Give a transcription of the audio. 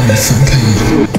那你分配。